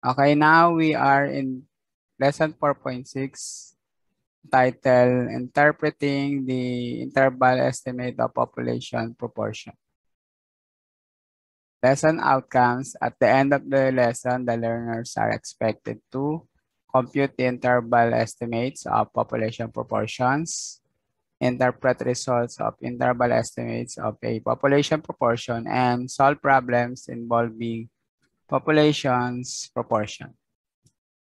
Okay, now we are in lesson 4.6 title Interpreting the Interval Estimate of Population Proportion. Lesson outcomes. At the end of the lesson, the learners are expected to compute the interval estimates of population proportions, interpret results of interval estimates of a population proportion, and solve problems involving population's proportion.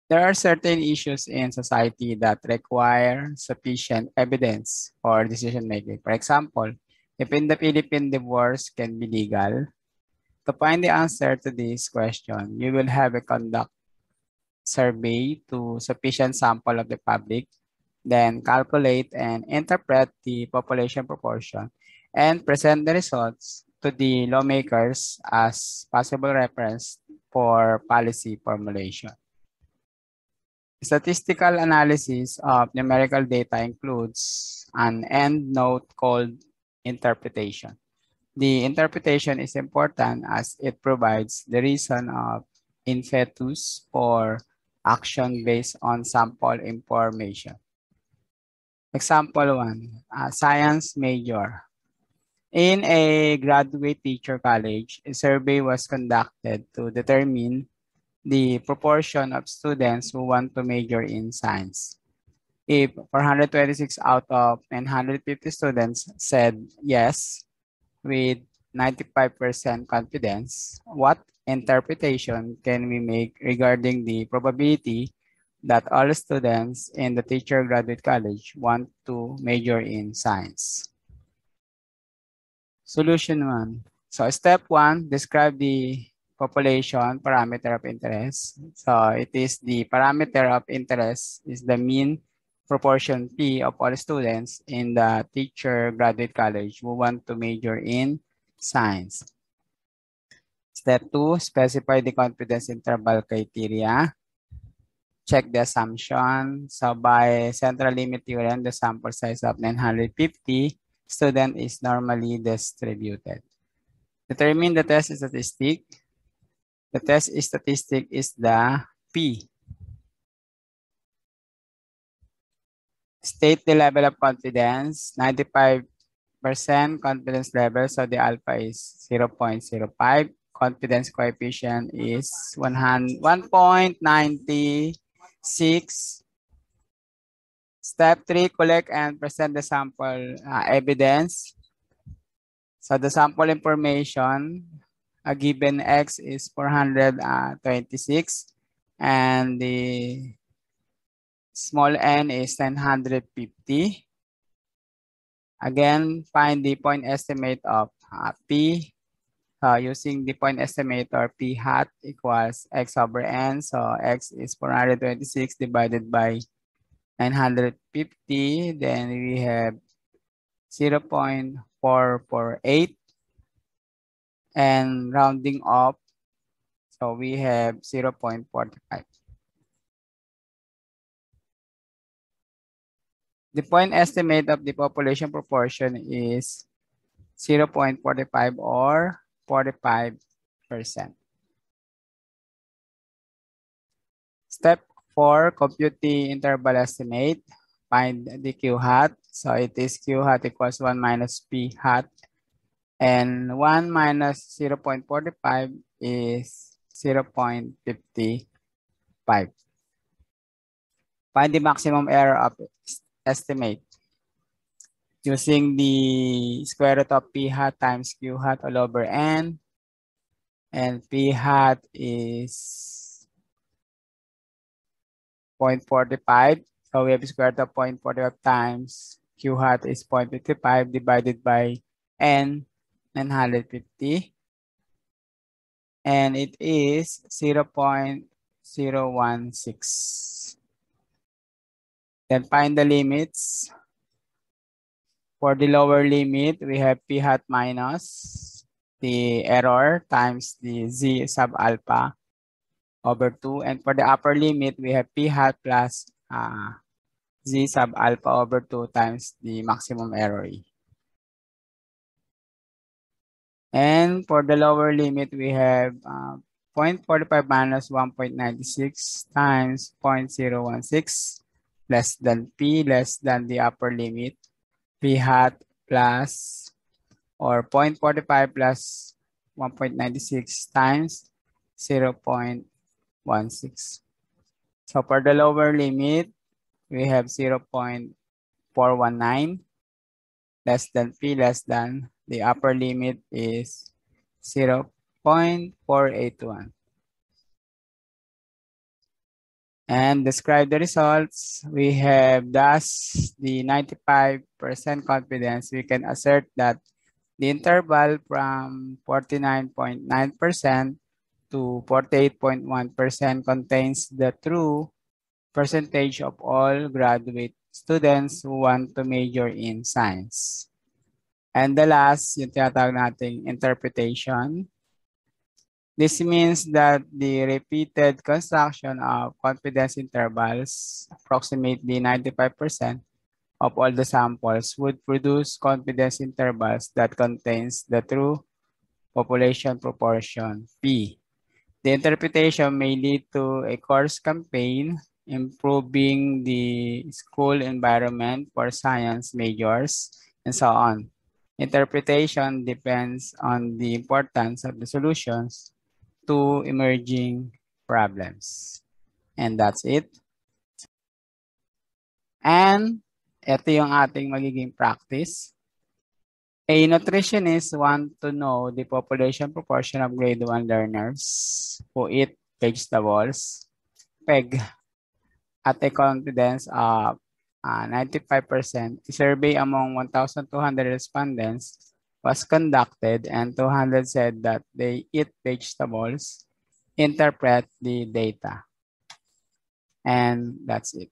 There are certain issues in society that require sufficient evidence for decision making. For example, if in the Philippines divorce can be legal, to find the answer to this question, you will have a conduct survey to sufficient sample of the public, then calculate and interpret the population proportion and present the results to the lawmakers as possible reference for policy formulation. Statistical analysis of numerical data includes an end note called interpretation. The interpretation is important as it provides the reason of impetus for action based on sample information. Example one, a science major. In a graduate teacher college, a survey was conducted to determine the proportion of students who want to major in science. If 426 out of 950 students said yes with 95% confidence, what interpretation can we make regarding the probability that all students in the teacher graduate college want to major in science? Solution one. So step one, describe the population parameter of interest. So it is the parameter of interest is the mean proportion P of all students in the teacher graduate college who want to major in science. Step two, specify the confidence interval criteria. Check the assumption. So by central limit theorem, the sample size of 950 student is normally distributed. Determine the test statistic. The test statistic is the P. State the level of confidence, 95% confidence level, so the alpha is 0.05. Confidence coefficient is 1.96 Step three, collect and present the sample uh, evidence. So the sample information, a given X is 426 uh, and the small n is 950. Again, find the point estimate of uh, P uh, using the point estimator P hat equals X over N. So X is 426 divided by 950, then we have 0 0.448 and rounding up, so we have 0 0.45. The point estimate of the population proportion is 0 0.45 or 45%. Step for compute the interval estimate, find the Q hat. So it is Q hat equals 1 minus P hat. And 1 minus 0 0.45 is 0 0.55. Find the maximum error of estimate using the square root of P hat times Q hat all over N. And P hat is 0.45. So we have square root of 0.45 times Q hat is 0.55 divided by N 950. And it is 0 0.016. Then find the limits. For the lower limit, we have P hat minus the error times the Z sub alpha over 2. And for the upper limit, we have p hat plus uh, z sub alpha over 2 times the maximum error E. And for the lower limit, we have uh, 0.45 minus 1.96 times 0.016 less than p less than the upper limit p hat plus or 0.45 plus 1.96 times 0.16. So for the lower limit, we have 0.419 less than p less than the upper limit is 0.481. And describe the results. We have thus the 95% confidence. We can assert that the interval from 49.9% to 48.1% contains the true percentage of all graduate students who want to major in science. And the last, yung tinatawag nating interpretation. This means that the repeated construction of confidence intervals, approximately 95% of all the samples would produce confidence intervals that contains the true population proportion, P. The interpretation may lead to a course campaign improving the school environment for science majors, and so on. Interpretation depends on the importance of the solutions to emerging problems. And that's it. And ito yung ating magiging practice. A nutritionist want to know the population proportion of grade 1 learners who eat vegetables, PEG, at a confidence of uh, 95%. A survey among 1,200 respondents was conducted and 200 said that they eat vegetables, interpret the data. And that's it.